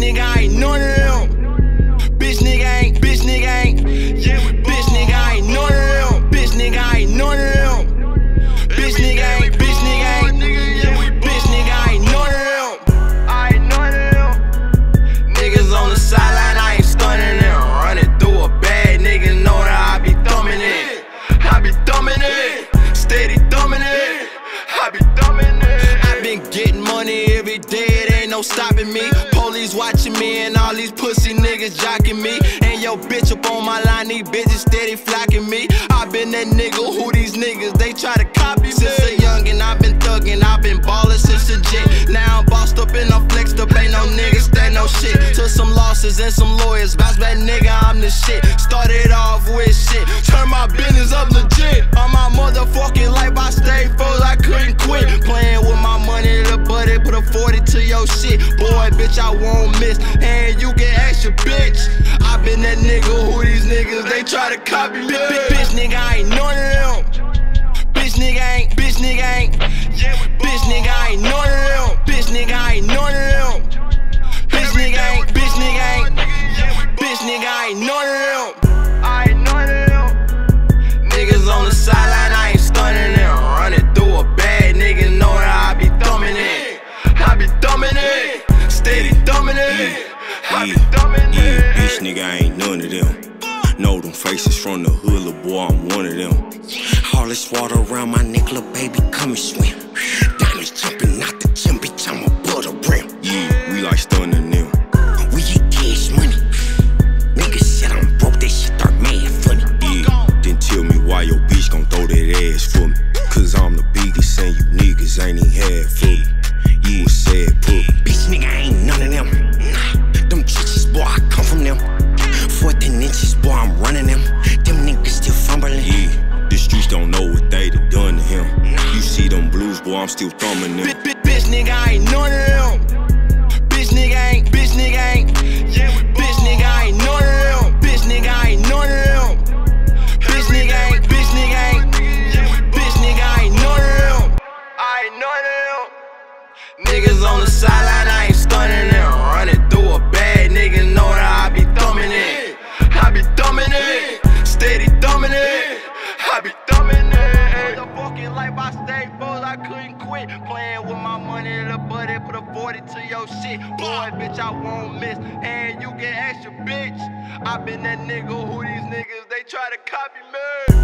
nigga, ain't none of them. Bitch nigga ain't, bitch nigga ain't. Yeah, bitch nigga, ain't none of them. Bitch nigga, ain't none of them. Bitch nigga ain't, bitch nigga ain't. Yeah, bitch nigga, ain't none of them. I ain't none of them. Niggas on the sideline, I ain't stunning them. Running through a bad nigga, know that I be thumbing it. I be thumbing it. Steady thumbing it. I be thumbing it. I been getting money every day, it ain't no stopping me. All these pussy niggas jocking me. And yo bitch up on my line, these bitches steady flocking me. I been that nigga who these niggas, they try to copy me. Since a youngin', I been thuggin', I been ballin' since a jet. Now I'm bossed up and I'm flexed up, ain't no niggas, that no shit. Took some losses and some lawyers, bounce back nigga, I'm the shit. Started off with shit, money, the buddy, put a 40 to your shit. Boy, bitch, I won't miss. And you can ask your bitch. I been that nigga who these niggas, they try to copy me. Bitch, nigga, I ain't none of them. Bitch, nigga, ain't, bitch, nigga, ain't. Nigga, I ain't none of them. Know them faces from the hood, little boy, I'm one of them. All this water around my neck, little baby, come and swim. Diamonds jumping out the what they done done to him. You see them blues, boy, I'm still thumbing them. Bitch, bitch, bitch, nigga, I ain't none of them. Bitch, nigga, ain't, bitch, nigga, ain't. Bitch, nigga, I ain't none of them. Bitch, nigga, I ain't none of them. Bitch, nigga, ain't, bitch, nigga, ain't. Bitch, nigga, I ain't none of them. I ain't none of them. Niggas on the sideline, I ain't stunning them. Running through I couldn't quit. Playing with my money, the buddy, put a 40 to your shit. Boy, bitch, I won't miss. And you can ask your bitch. I been that nigga who these niggas, they try to copy me.